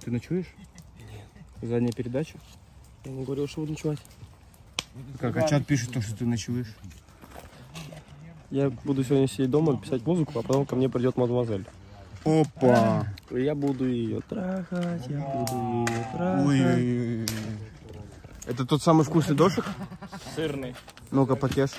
Ты ночуешь? Нет. Задняя передача? Я не говорил, что буду ночевать. Как, а чат пишет то, что ты ночуешь? Я буду сегодня сидеть дома, писать музыку, а потом ко мне придет мадемуазель. Опа! Я буду ее трахать, я буду ее трахать. Ой-ой-ой. Это тот самый вкусный дошик? Сырный. Ну-ка, покеш.